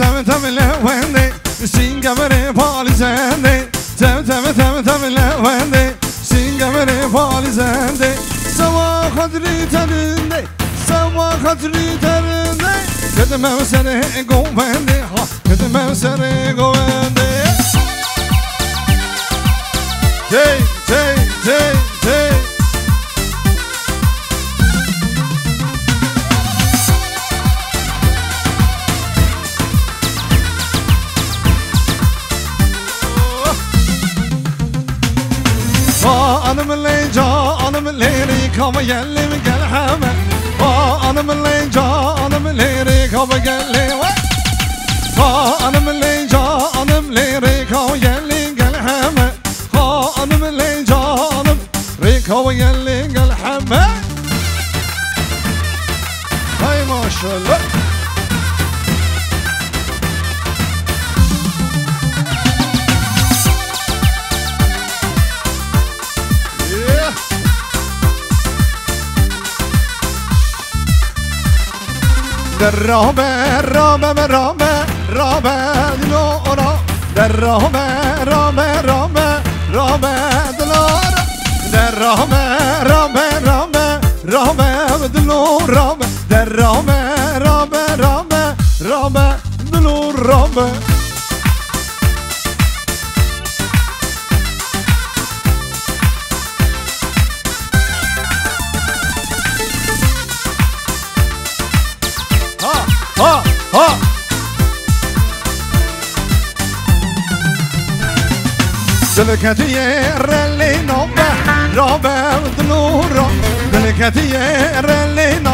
Tave, tave, tave, tave, levende Singavere palizende Tave, tave, tave, tave, levende Singavere palizende Sabah kadri terinde Sabah kadri terinde Kedemem seni govende Ha, kedemem seni govende Hey, hey, hey, kom gellim gel hemen. O anım le canım lirik kom gellim O anım Derrabe, rabe, rabe, rabe, dilora. Derrabe, rabe, rabe, rabe, dilora. Derrabe, rabe, rabe, rabe, dilora. Derrabe, rabe, rabe, rabe, dilora. Delicate ieri le Robert Nuro Delicate ieri le nove